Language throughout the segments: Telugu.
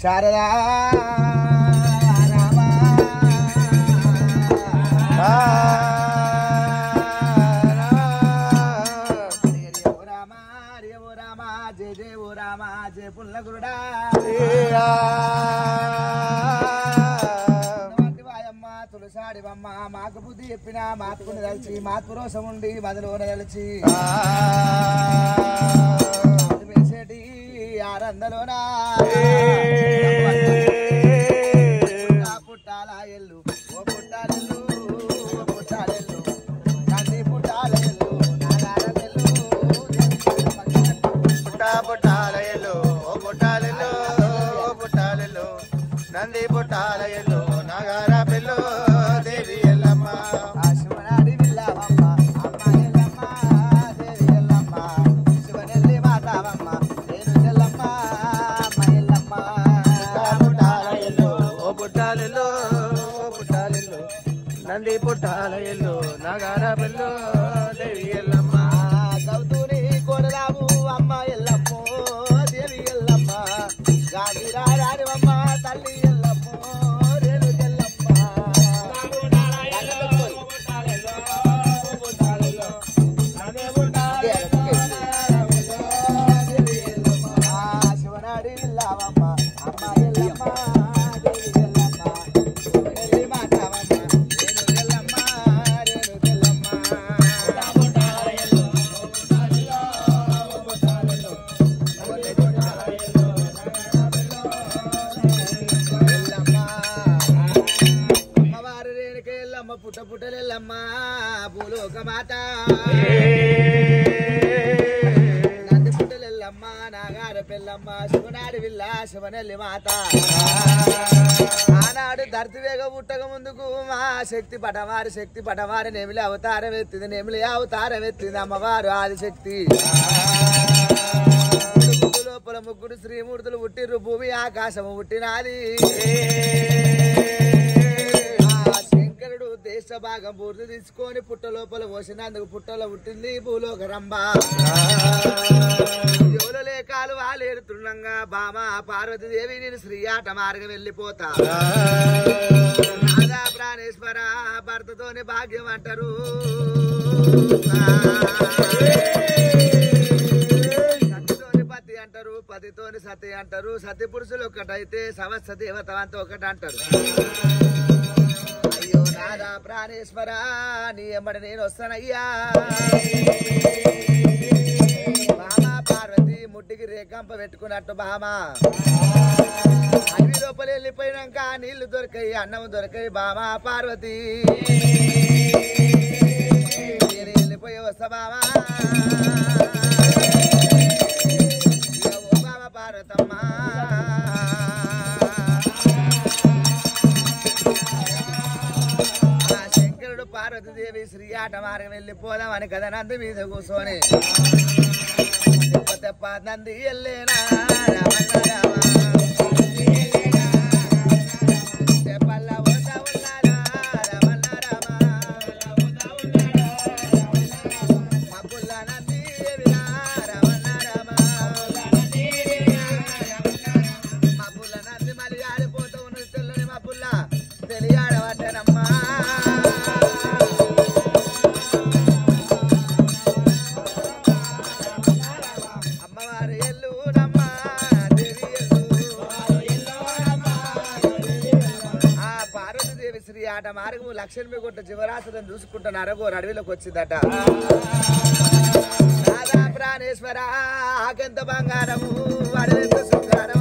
శారదా రామ ఓ జయ జయ ఓ రామ జయ పుల్లగురుడా గురుడా తులసాడివమ్మ మాకు బుద్ధి చెప్పిన మాత్కుని తలిచి మాత్కు ఉండి మదిలోన తలిచి ఆరందలోనా నంది పుట్టాలయలు నగర పిల్లు దేవి ఎల్లమ్మ భూలోక మాత. నంది పుట్టలెల్లమ్మ నాగార శివనాడి విల్ల శివనెల్లి మాత. ఆనాడు ధరతి వేగ పుట్టక ముందుకు మా శక్తి పటవారి శక్తి పటవారి నెమిలి అవతారం ఎత్తింది నెమిలి అవతారం ఎత్తింది అమ్మవారు ఆదిశక్తి. లోపల ముగ్గురు శ్రీమూర్తులు పుట్టిర్రు భూమి ఆకాశము పుట్టినాది. శ్రేష్ట భాగం పూర్తి తీసుకొని పుట్ట లోపల పోసినందుకు పుట్టలో పుట్టింది భూలోక రంభ ఎవరు లేకాలు తృణంగా బామ పార్వతీదేవి నేను శ్రీ ఆట మార్గం వెళ్ళిపోతా. రాధా ప్రాణేశ్వర భర్తతోని భాగ్యం అంటారు. పతి అంటారు పతితోని సతి అంటారు. సతి పురుషులు ఒకటైతే సమస్త దేవత అంతా ఒకటి అంటారు అయ్యో నాదా ప్రాణేశ్వర నీ ఎమ్మడి నేను వస్తానయ్యా. బామ పార్వతి ముట్టికి రేకంప పెట్టుకున్నట్టు బామా. అడవి లోపల వెళ్ళిపోయినాక నీళ్ళు దొరికాయి అన్నం దొరికాయి బామా పార్వతి. నేను వెళ్ళిపోయి వస్తా బామా. ఇక పార్వతమ్మా. పార్వతీదేవి శ్రీ ఆట మార్గం వెళ్ళిపోదామని కదా నంది మీద కూర్చొని. తెప్ప నంది వెళ్ళేనా? రామ. పార్వతీదేవి మార్గము లక్ష్మీ గుట్ట జీవరాశులను చూసుకుంటున్న అరగో అడవిలోకి వచ్చిందట. రాధా ప్రాణేశ్వర ఆకెంత బంగారము అడవి శృంగారం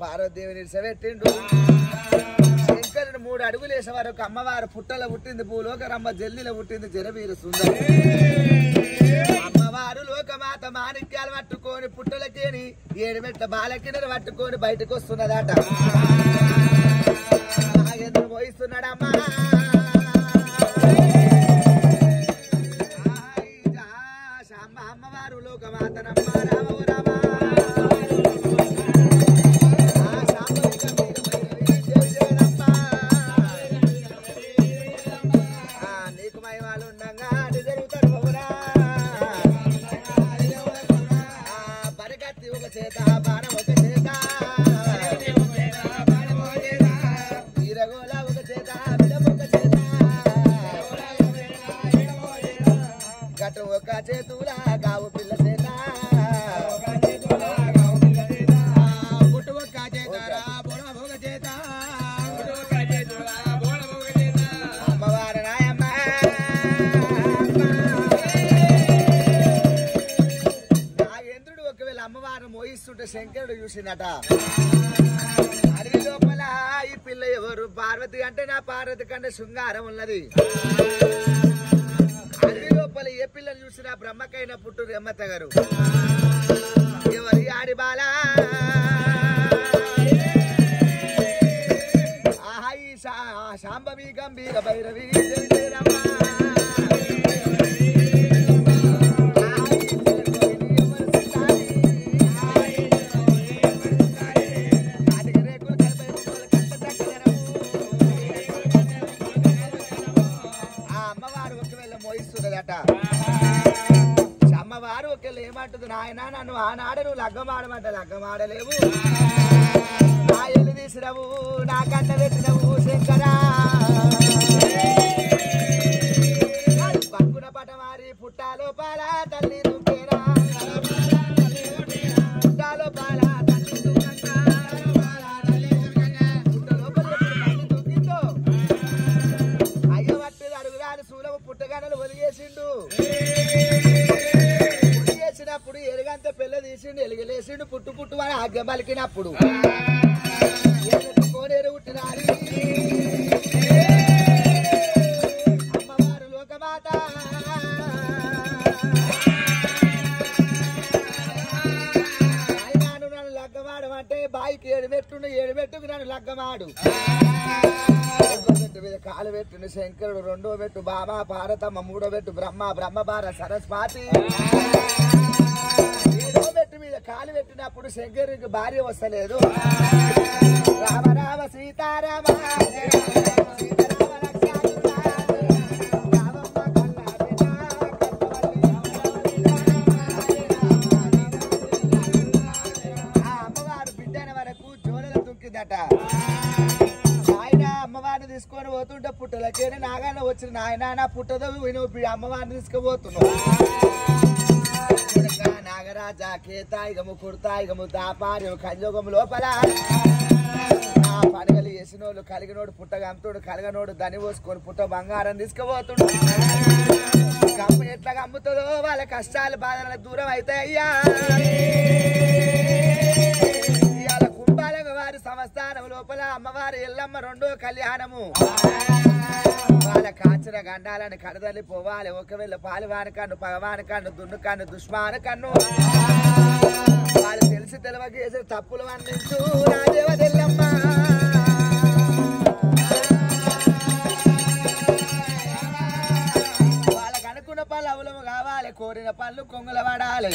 పార్వదేవిని సెవెట్టిండు శంకరుడు మూడు అడుగులు వేసే వరకు అమ్మవారు పుట్టల పుట్టింది భూలోకరమ్మ జల్లిల పుట్టింది జరవీరు సుందరి. అమ్మవారు లోకమాత మాణిక్యాలు పట్టుకొని పుట్టలకేని ఏడుమెట్ల బాలకినరు పట్టుకొని బయటకు వస్తున్నదట. నాగేంద్ర పోయిస్తున్నాడమ్మా అమ్మవారు అమ్మవారు మోయిస్తుంటే శంకరుడు చూసిందట అడవి లోపల ఈ పిల్ల ఎవరు? పార్వతి అంటే నా పార్వతి కంటే శృంగారం ఉన్నది. అడవి లోపల ఏ పిల్లని చూసినా బ్రహ్మకైన పుట్టు రెమ్మత గారు. ఎవరి ఆడి బాల? ఆహా శాంభవి గంభీర భైరవి. నాయన నన్ను ఆనాడు నువ్వు లగ్గమాడమంట లగ్గమాడలేవు. నా ఎల్లు తీసినవు నా కట్ట పెట్టినవు పుట్టు పలికినప్పుడు. కోనేరు పుట్టినారి అమ్మవారు లోకమాత. నన్ను లగ్గమాడు అంటే బాయికి ఏడు మెట్టుండు ఏడు మెట్టుకు నన్ను లగ్గమాడు రెండో మీద కాలు పెట్టుండు శంకరుడు రెండో పెట్టు బామ పార్వతమ్మ మూడో పెట్టు బ్రహ్మ బ్రహ్మ భార సరస్వతి. ఏడో మీద కాలు పెట్టినప్పుడు శంకరుడికి భార్య వస్తలేదు రామరామ సీతారామ సీతారామ ఆ అమ్మవారు బిడ్డన వరకు జోడల దుక్కిందట ఆయన అమ్మవారిని తీసుకొని పోతుంటే పుట్టలకేని నాగాన వచ్చిన నాయన నా పుట్టదో నువ్వు అమ్మవారిని తీసుకుపోతున్నావు కొడుకా జాకేతాయిగము కుర్తాయిగము దాపార్యము కంజోగము లోపల. ఆ పండుగలు వేసినోళ్ళు కలిగినోడు పుట్ట అమ్ముతాడు కలగనోడు దని పోసుకొని పుట్ట బంగారం తీసుకుపోతుడు. గమ్ము ఎట్లా అమ్ముతుందో వాళ్ళ కష్టాలు బాధలకు దూరం అవుతాయ్యా ఇవాళ కుంభాల వారి సంస్థానం లోపల అమ్మవారి ఎల్లమ్మ రెండో కళ్యాణము. వాళ్ళ కాచిన గండాలను కడదలి పోవాలి. ఒకవేళ పాలివాని కన్ను పగవాని కన్ను దున్ను కన్ను దుష్మాన కన్ను. వాళ్ళు తెలిసి తెలవక చేసిన తప్పులు అందించు రాజేవ తెల్లమ్మ వాళ్ళకు అనుకున్న పళ్ళు అవులము కావాలి కోరిన పళ్ళు కొంగుల పడాలి.